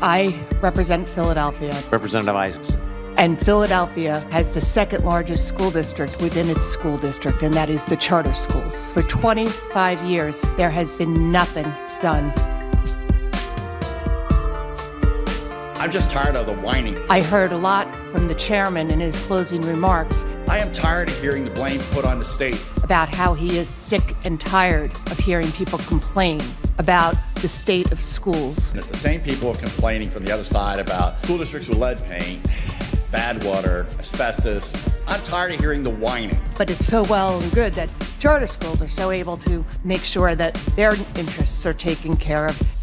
I represent Philadelphia. Representative Isaacson. And Philadelphia has the second largest school district within its school district, and that is the charter schools. For 25 years, there has been nothing done. I'm just tired of the whining. I heard a lot from the chairman in his closing remarks. I am tired of hearing the blame put on the state. About how he is sick and tired of hearing people complain about the state of schools. The same people are complaining from the other side about school districts with lead paint, bad water, asbestos. I'm tired of hearing the whining. But it's so well and good that charter schools are so able to make sure that their interests are taken care of